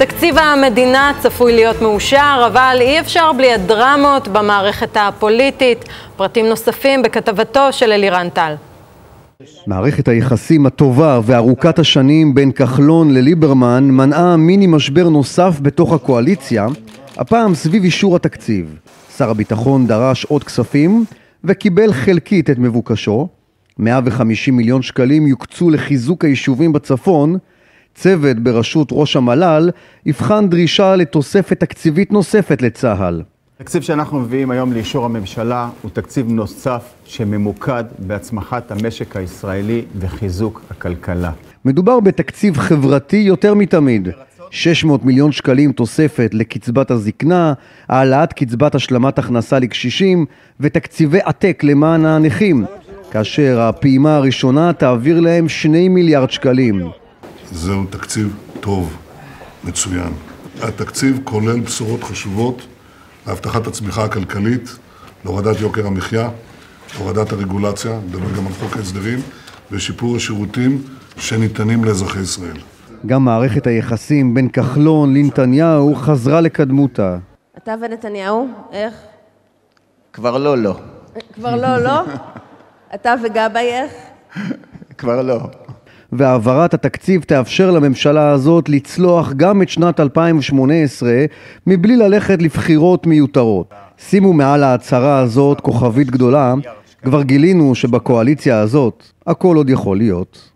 תקציב המדינה צפוי להיות מאושר, אבל אי אפשר בלי הדרמות במערכת הפוליטית. פרטים נוספים בכתבתו של אלירן טל. מערכת היחסים הטובה וארוכת השנים בין כחלון לליברמן מנעה מיני משבר נוסף בתוך הקואליציה, הפעם סביב אישור התקציב. שר הביטחון דרש עוד כספים וקיבל חלקית את מבוקשו. 150 מיליון שקלים יוקצו לחיזוק היישובים בצפון. צוות בראשות ראש המל"ל יבחן דרישה לתוספת תקציבית נוספת לצה"ל. התקציב שאנחנו מביאים היום לאישור הממשלה הוא תקציב נוסף שממוקד בהצמחת המשק הישראלי וחיזוק הכלכלה. מדובר בתקציב חברתי יותר מתמיד. 600 מיליון שקלים תוספת לקצבת הזקנה, העלאת קצבת השלמת הכנסה לקשישים ותקציבי עתק למען הנכים, כאשר הפעימה הראשונה תעביר להם 2 מיליארד שקלים. זהו תקציב טוב, מצוין. התקציב כולל בשורות חשובות להבטחת הצמיחה הכלכלית, להורדת יוקר המחיה, להורדת הרגולציה, נדבר גם על חוק ההסדרים, ושיפור השירותים שניתנים לאזרחי ישראל. גם מערכת היחסים בין כחלון לנתניהו חזרה לקדמותה. אתה ונתניהו, איך? כבר לא, לא. כבר לא, לא? אתה וגבאי, איך? כבר לא. והעברת התקציב תאפשר לממשלה הזאת לצלוח גם את שנת 2018 מבלי ללכת לבחירות מיותרות. שימו מעל ההצהרה הזאת כוכבית גדולה, כבר גילינו שבקואליציה הזאת הכל עוד יכול להיות.